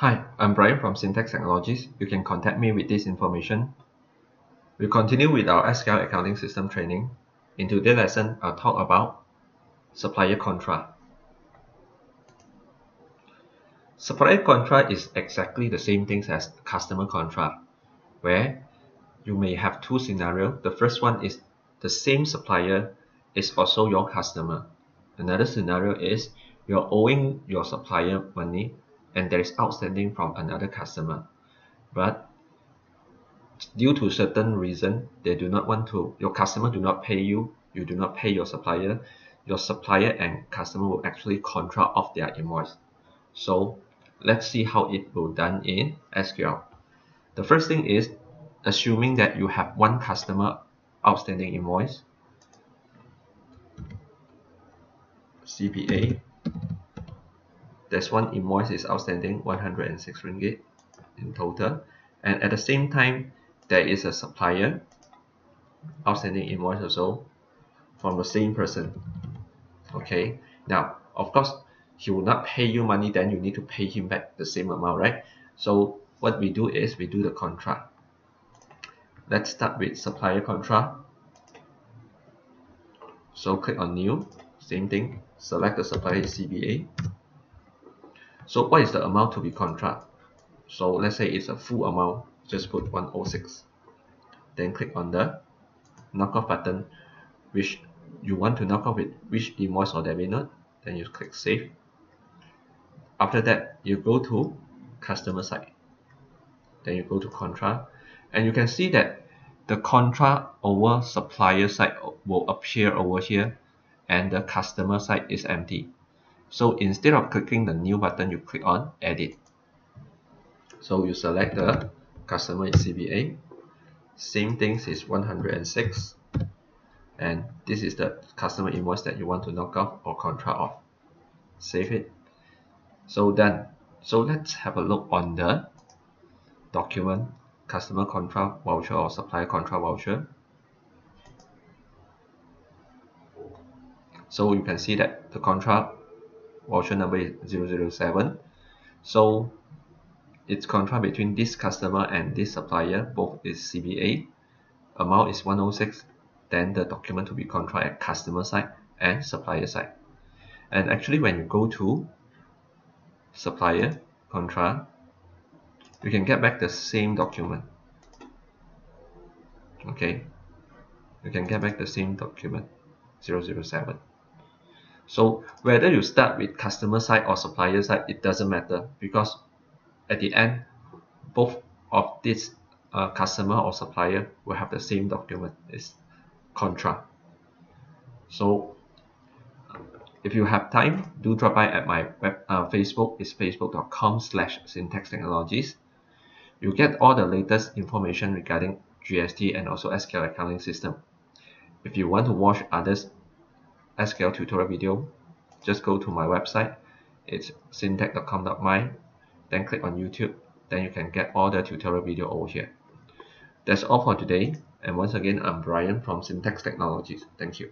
Hi, I'm Bryan from Syntax Technologies. You can contact me with this information. We'll continue with our SQL accounting system training. In today's lesson, I'll talk about supplier contra. Supplier contra is exactly the same thing as customer contra, where you may have two scenarios. The first one is the same supplier is also your customer. Another scenario is you're owing your supplier money and there is outstanding from another customer. But due to certain reason, they do not want to, your customer do not pay you, you do not pay your supplier, your supplier and customer will actually contra off their invoice. So let's see how it will done in SQL. The first thing is assuming that you have one customer outstanding invoice CBA there's one invoice is outstanding 106 ringgit in total. And at the same time there is a supplier outstanding invoice also from the same person. Okay now of course he will not pay you money then you need to pay him back the same amount right? So what we do is we do the contra. Let's start with supplier contra. So click on new same thing. Select the supplier CBA so what is the amount to be contra? So let's say it's a full amount just put 106 then click on the knock off button which you want to knock off with which invoice or debit note then you click save. After that you go to customer side. Then you go to contra and you can see that the contra over supplier side will appear over here and the customer side is empty so instead of clicking the new button you click on edit. So you select the customer in CBA same things is 106 and this is the customer invoice that you want to knock off or contra off. Save it. So done so let's have a look on the document customer contra voucher or supplier contra voucher. So you can see that the contra voucher number is 007 so it's contra between this customer and this supplier both is CBA amount is 106 then the document to be contra at customer side and supplier side. And actually when you go to supplier contra you can get back the same document. Okay? You can get back the same document 007 so whether you start with customer side or supplier side it doesn't matter because at the end both of this uh, customer or supplier will have the same document is contra. So if you have time do drop by at my web uh, facebook. Is facebook.com slash syntax technologies. You get all the latest information regarding GST and also SQL accounting system. If you want to watch others SQL tutorial video just go to my website. It's syntech.com.my then click on YouTube then you can get all the tutorial video over here. That's all for today and once again I'm Bryan from Syntax Technologies. Thank you